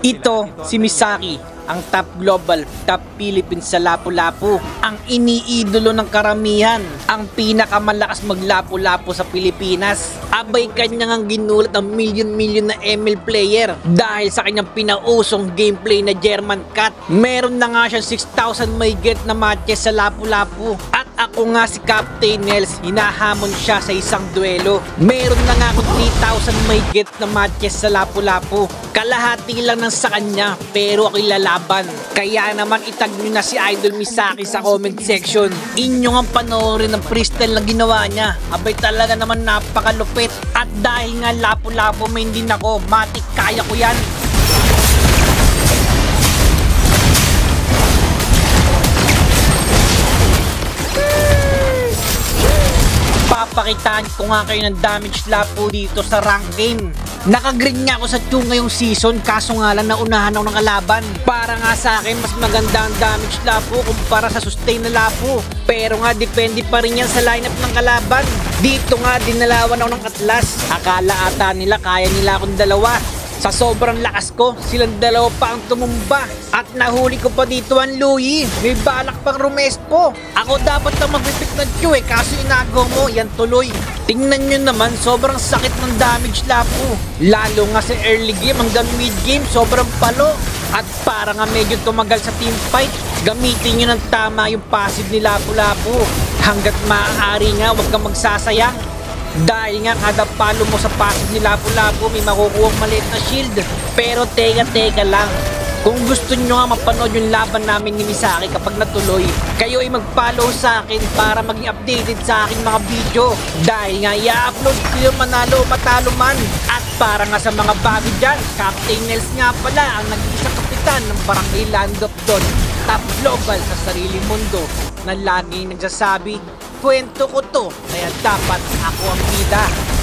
Ito si Misaki, ang top global, top Philippines sa Lapu-Lapu. Ang iniidolo ng karamihan, ang pinakamalakas maglapu-lapu sa Pilipinas. Abay kanya ang ginulat ng million-million na ML player dahil sa kanyang pinausong gameplay na German Cat. Meron na nga siyang 6,000 may get na matches sa Lapu-Lapu. Ako nga si Captain Nels, hinahamon siya sa isang duelo. Meron na nga ako 3,000 may get na matches sa Lapu-Lapu. Kalahati lang ng sa kanya, pero ako'y lalaban. Kaya naman itag nyo na si Idol Misaki sa comment section. Inyo ang panoorin ng freestyle na ginawa niya. Abay talaga naman napakalupit. At dahil nga lapu-lapu main din ako, matik kaya ko yan. Papakitaan ko nga kayo ng damage lapo dito sa rank game. Nakagreen nga ako sa 2 ngayong season kaso nga lang naunahan ako ng kalaban. Para nga sa akin mas maganda ang damage lapo kumpara sa sustain na lapo. Pero nga depende pa rin yan sa lineup ng kalaban. Dito nga dinalawan ako ng atlas. Akala ata nila kaya nila akong dalawa. Sa sobrang lakas ko, silang dalawa pa ang tumumba. At nahuli ko pa dito ang Louie. May balak pang rumespo. Ako dapat na mag-repeat ng Q eh, kaso inago mo, yan tuloy. Tingnan nyo naman, sobrang sakit ng damage lapo. Lalo nga sa early game hanggang mid game, sobrang palo. At para nga medyo tumagal sa team fight, gamitin nyo ng tama yung passive ni Lapu-Lapu. Hanggat maaari nga, huwag kang magsasayang. Dahil nga kada palo mo sa passive ni Lapu-Lapu may makukuha maliit na shield. Pero teka teka lang. Kung gusto nyo nga mapanood yung laban namin ni Misaki kapag natuloy, kayo ay mag-follow sa akin para maging updated sa aking mga video. Dahil nga i-upload ko manalo o matalo man. At para nga sa mga bago dyan, Captain Nels nga pala ang nag-iisang kapitan ng Barangay Land of Don. Top global sa sariling mundo na laging nagsasabi, kwento ko to, kaya dapat ako ang bida.